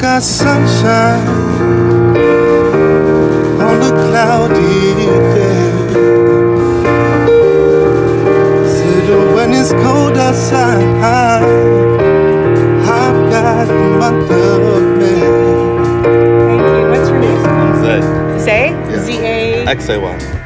got sunshine on a cloudy day. Said when it's cold outside, I've got the month of May. Thank you. What's your name? Zay. Zay? Yeah. Z A. X A Y.